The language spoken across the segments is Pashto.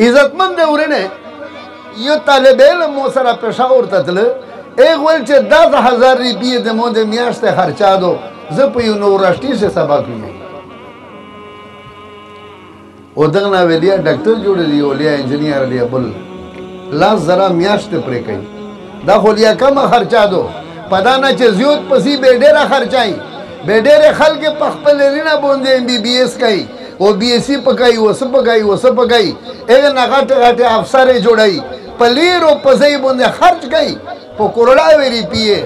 عزتمن دی ورنه یو طالب علم مو سره پېښور ته تلل ایک ویل چې دس هزار روپیې د مو د میاشتې خرچا دو زه په یونیورسټي سره سبق ویم او دغه نه ویلیا ډاکټر جوړ دی او لیا انجنیر دی بل لاس زرا میاشت پرې کوي دا خو لیا کم خرچا دو پدا نه چې زیوت پسې به ډېره خرچای به ډېره خلک په خپل رینه باندې ایم بي بي ایس کوي او بی ایس سی پکای و څه پکای و څه پکای اغه نه غټ غټ افسر جوړای په لیرو په ځای باندې خرج کای په کروڑا ویری پیه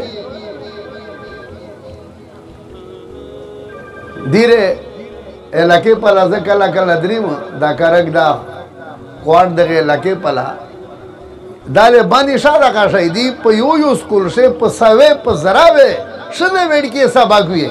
دیره علاقې په لازه کلا کلا دریم دا کرک دا کوار دغه علاقې په لا دا له باندې شاده کا شي دی په یو یو سکول سه په سوي په زراوي شنه وډ کې سبق وی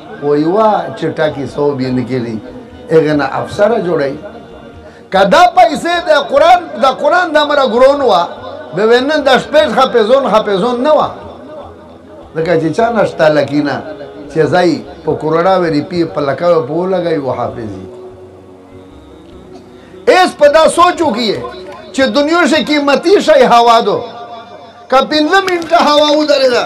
خو یوه چټکې ثوب یې نه کېږي هغې نه افسره جوړوي که دا پیسې د قرآن د قرآن د امره ګرون وه به وې نن د شپږ حافظون حافظون نه وه ځکه چې چا نه شته لکینه چې ځای په کروڑا وې ریپي په لکاو په ولګوي و حافظي ایس په دا سوچو کې چې دنیا شي قیمتي شي هوا دو که پنځه منټه هوا ودرېده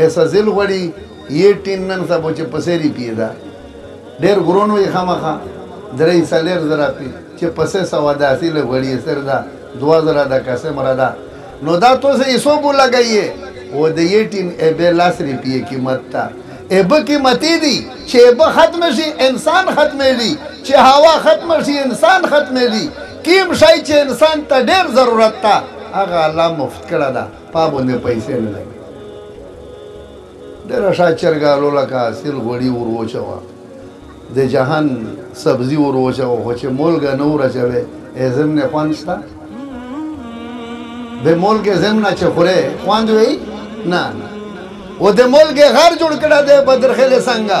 ایسا زل غوړي یې ټین نن سبو چې په سری پیدا ډیر ګرون وي خامخا درې سلیر زرا پی چې پسه سوا داسي له غوړي سر دا دوا زرا دا کسه مردا نو دا تو سه ایسو بو لګایې و د یې ټین ای به لاس ری پی قیمت تا ای به قیمتي دي چې ای به ختم شي انسان ختمېږي چې هوا ختم شي انسان ختمېږي کیم شای چې انسان ته ډیر ضرورت تا هغه الله مفت کړه دا. ما باندې پیسې نه لګي ډېره ښه چرګالو لکه حاصل غوړي ور وچوه د جهان سبزي ور وچوه خو چې مولګه نه ور اچوې ازم نه خوند شته د مولګې زم نه چې خورې خوند وي نه نه و د مولګې غر جوړ کړه د بدرخېلې څنګه